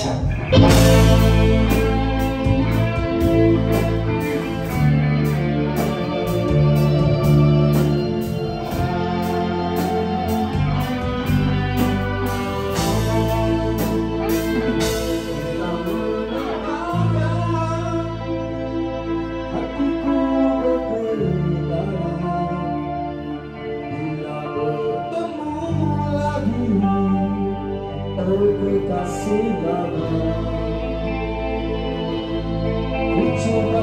eternal. Ku coba